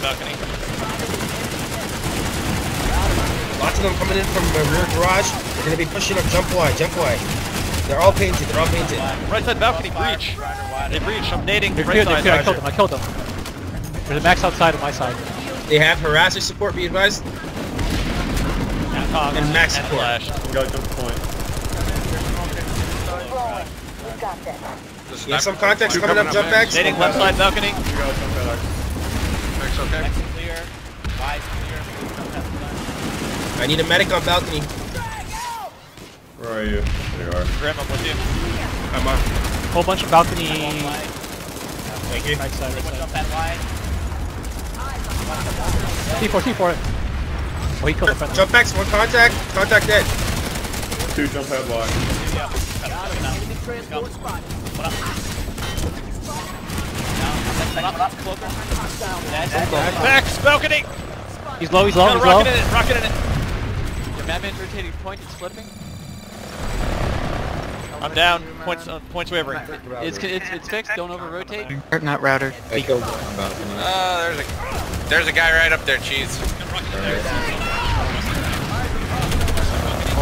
balcony. Lots of them coming in from the rear garage. They're gonna be pushing up jump wide, jump wide. They're all painted, they're all painted. Right side balcony, breach. They breach, I'm nading. They're Right good, they're side. good. I killed them, I killed them. There's a max outside on my side. They have harasser support, be advised. Cogs And max and support. flash. We got jump point. We got this. You some contacts coming up, jump backs. Nading left side balcony. We got jump pad X. okay? clear. Wise clear. I need a medic on balcony. Where are you? There you are. Grim, I'm with you. I'm on. Whole bunch of balcony. Thank you. Right side, right Jump side. that wide. T4, T4. Oh, he killed a friend. Jump backs, one contact. Contact dead. Two jump pad wide. What up, what up, cloaker? Dead. Max balcony. He's low, he's low, Got a he's low. rocket in it, rocket in it. Your madman's rotating point, it's flipping. I'm down. Points, uh, points wavering. It's, it's, it's fixed, don't over rotate. Not router. I killed. Uh, there's a there's a guy right up there, cheese.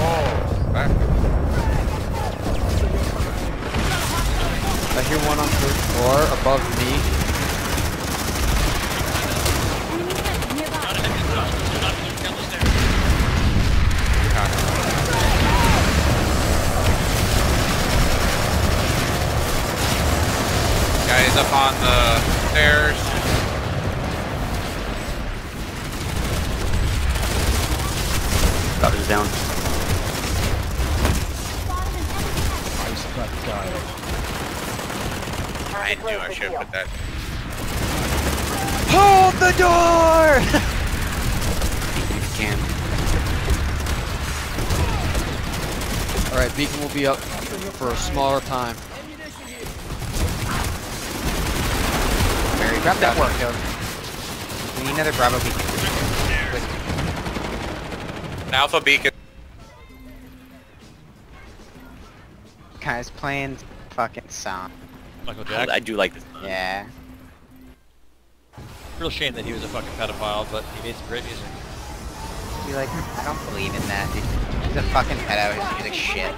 Oh, that- I hear one on third floor above me. Guys up on the stairs. That is down. I knew I should have put that. Hold the door! if you can. Alright, beacon will be up for a smaller time. Mary, grab that work, yo. We need another Bravo beacon. An alpha beacon. Guys playing fucking song. Michael Jackson. I do like this. Yeah. Real shame that he was a fucking pedophile, but he made some great music. Be like, I don't believe in that, dude. He's a fucking pedo, his music shit.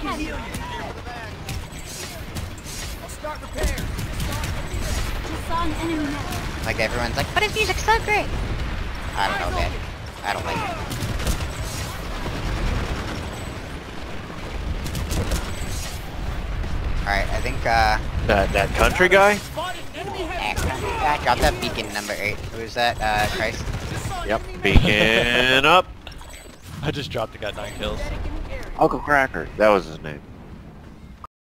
Like everyone's like, but his music's so great. I don't know, man. I don't like it. Alright, I think, uh, That that country guy? yeah, drop that beacon number 8. Who's that, uh, Christ? Yep. Beacon up. I just dropped the got nine kills. Uncle Kracker. That was his name.